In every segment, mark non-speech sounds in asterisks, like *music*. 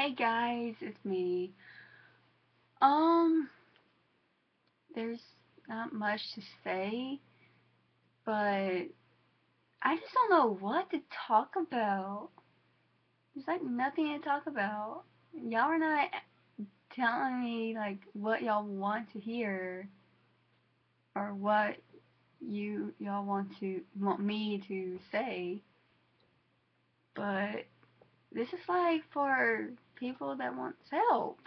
Hey guys, it's me. Um, there's not much to say, but I just don't know what to talk about. There's like nothing to talk about. Y'all are not telling me like what y'all want to hear or what you y'all want to want me to say. But this is like for people that want help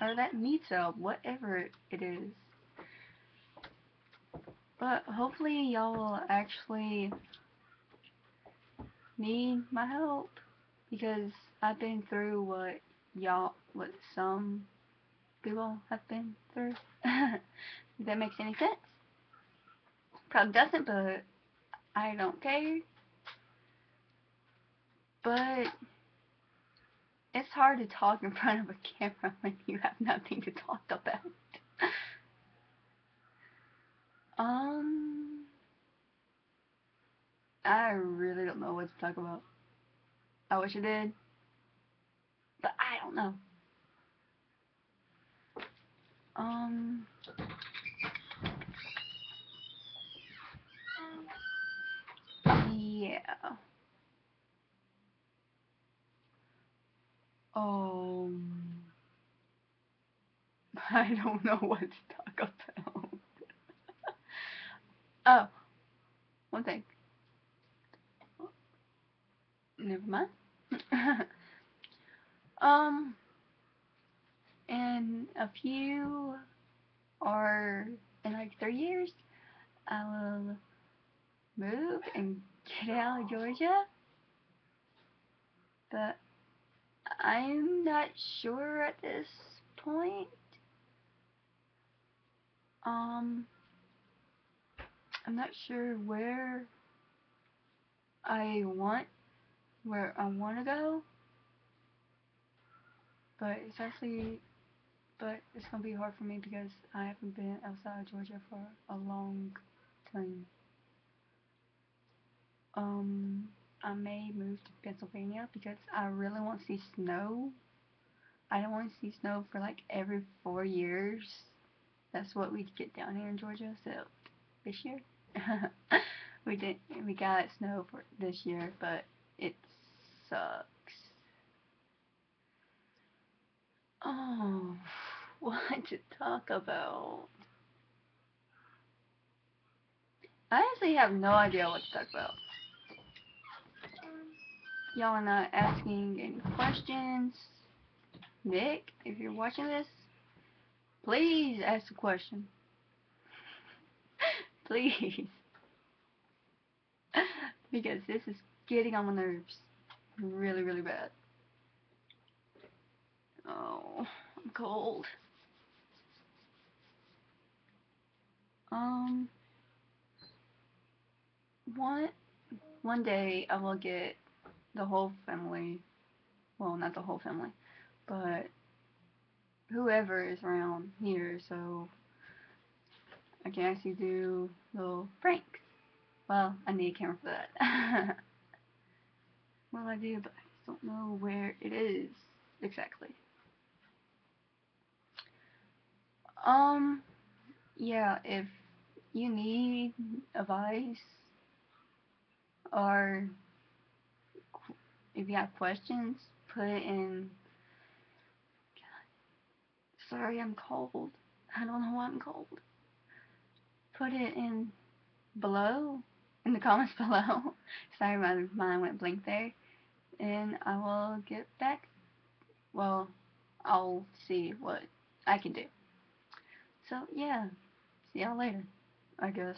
or that needs help, whatever it is. But hopefully y'all will actually need my help because I've been through what y'all, what some people have been through. *laughs* if that makes any sense. Probably doesn't, but I don't care. But it's hard to talk in front of a camera *laughs* when you have nothing to talk about. um, I really don't know what to talk about. I wish I did, but I don't know. Um, yeah. Um, *laughs* I don't know what to talk about. *laughs* oh, one thing. Never mind. *laughs* um, in a few or in like three years, I will move and get out of Georgia. But I'm not sure at this point. Um, I'm not sure where I want, where I want to go. But it's actually, but it's gonna be hard for me because I haven't been outside of Georgia for a long time. Um, I may move to Pennsylvania because I really want to see snow. I don't want to see snow for like every four years. That's what we get down here in Georgia. So this year, *laughs* we did we got snow for this year, but it sucks. Oh, *laughs* what to talk about? I actually have no idea what to talk about. Y'all are not asking any questions. Nick, if you're watching this, please ask a question. *laughs* please. *laughs* because this is getting on my nerves really, really bad. Oh, I'm cold. Um, one, one day I will get the whole family, well, not the whole family, but whoever is around here, so I can actually do little pranks. Well, I need a camera for that. *laughs* well, I do, but I just don't know where it is exactly. Um, yeah, if you need advice or if you have questions, put it in. Sorry, I'm cold. I don't know why I'm cold. Put it in below, in the *laughs* comments below. Sorry, my mind went blank there. And I will get back. Well, I'll see what I can do. So, yeah. See y'all later, I guess.